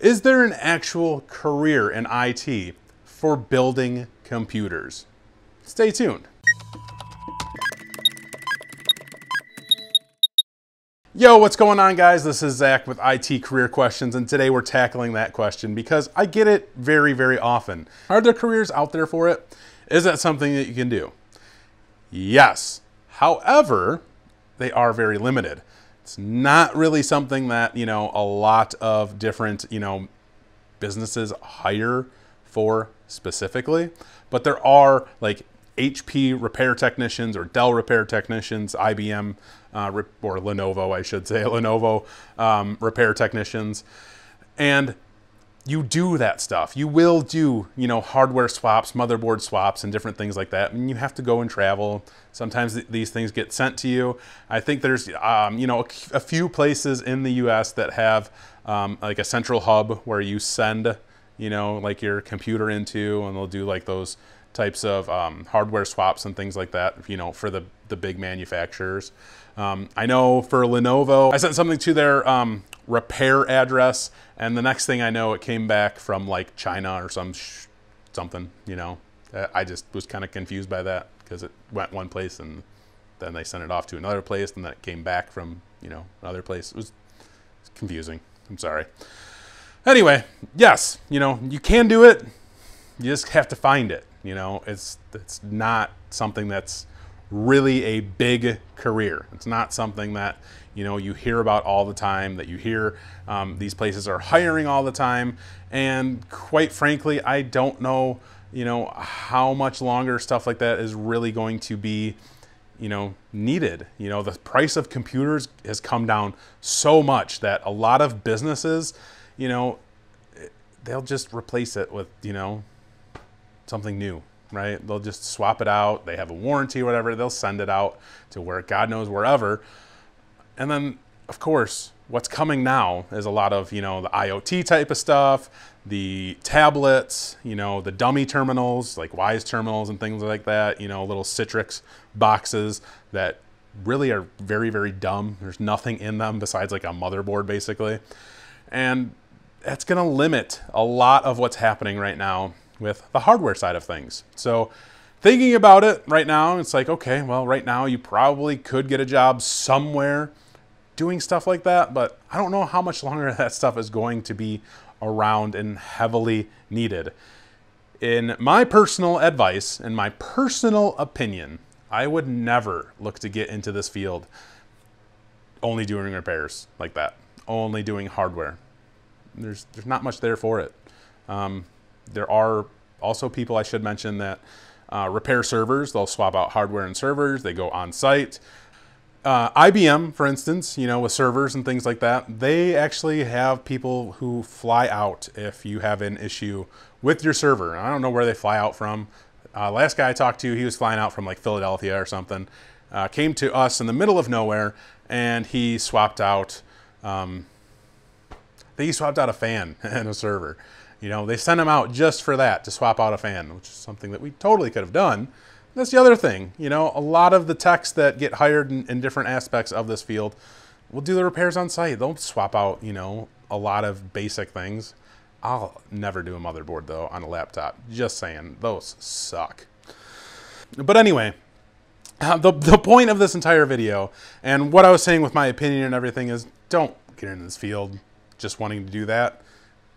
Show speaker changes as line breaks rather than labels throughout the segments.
Is there an actual career in IT for building computers? Stay tuned. Yo, what's going on, guys? This is Zach with IT Career Questions, and today we're tackling that question because I get it very, very often. Are there careers out there for it? Is that something that you can do? Yes. However, they are very limited. It's not really something that, you know, a lot of different, you know, businesses hire for specifically, but there are like HP repair technicians or Dell repair technicians, IBM uh, or Lenovo, I should say, Lenovo um, repair technicians. And you do that stuff. You will do, you know, hardware swaps, motherboard swaps, and different things like that. And you have to go and travel. Sometimes th these things get sent to you. I think there's, um, you know, a, a, few places in the U.S. that have um, like a central hub where you send, you know, like your computer into, and they'll do like those types of um, hardware swaps and things like that, you know, for the, the big manufacturers. Um, I know for Lenovo, I sent something to their um, repair address, and the next thing I know, it came back from like China or some something, you know. Uh, I just was kind of confused by that because it went one place and then they sent it off to another place and then it came back from, you know, another place. It was confusing. I'm sorry. Anyway, yes, you know, you can do it. You just have to find it. You know, it's it's not something that's really a big career. It's not something that you know you hear about all the time. That you hear um, these places are hiring all the time, and quite frankly, I don't know you know how much longer stuff like that is really going to be you know needed you know the price of computers has come down so much that a lot of businesses you know they'll just replace it with you know something new, right? They'll just swap it out. They have a warranty whatever. They'll send it out to where God knows wherever. And then, of course, what's coming now is a lot of, you know, the IoT type of stuff, the tablets, you know, the dummy terminals, like Wyse terminals and things like that, you know, little Citrix boxes that really are very, very dumb. There's nothing in them besides like a motherboard, basically. And that's going to limit a lot of what's happening right now with the hardware side of things. So thinking about it right now, it's like, okay, well, right now you probably could get a job somewhere doing stuff like that, but I don't know how much longer that stuff is going to be around and heavily needed. In my personal advice in my personal opinion, I would never look to get into this field only doing repairs like that, only doing hardware. There's, there's not much there for it. Um, there are also people I should mention that uh, repair servers. They'll swap out hardware and servers. They go on site. Uh, IBM, for instance, you know, with servers and things like that, they actually have people who fly out if you have an issue with your server. I don't know where they fly out from. Uh, last guy I talked to, he was flying out from like Philadelphia or something. Uh, came to us in the middle of nowhere, and he swapped out. Um, I think he swapped out a fan and a server. You know, they sent them out just for that, to swap out a fan, which is something that we totally could have done. That's the other thing. You know, a lot of the techs that get hired in, in different aspects of this field will do the repairs on site. They'll swap out, you know, a lot of basic things. I'll never do a motherboard though on a laptop. Just saying, those suck. But anyway, uh, the, the point of this entire video and what I was saying with my opinion and everything is don't get into this field just wanting to do that.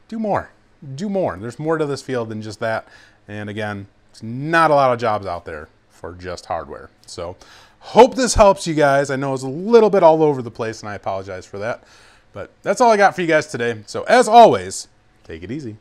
Do more do more. There's more to this field than just that. And again, it's not a lot of jobs out there for just hardware. So hope this helps you guys. I know it's a little bit all over the place and I apologize for that. But that's all I got for you guys today. So as always, take it easy.